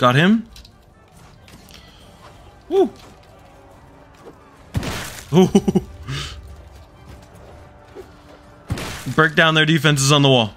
Got him. Woo. Ooh. Break down their defenses on the wall.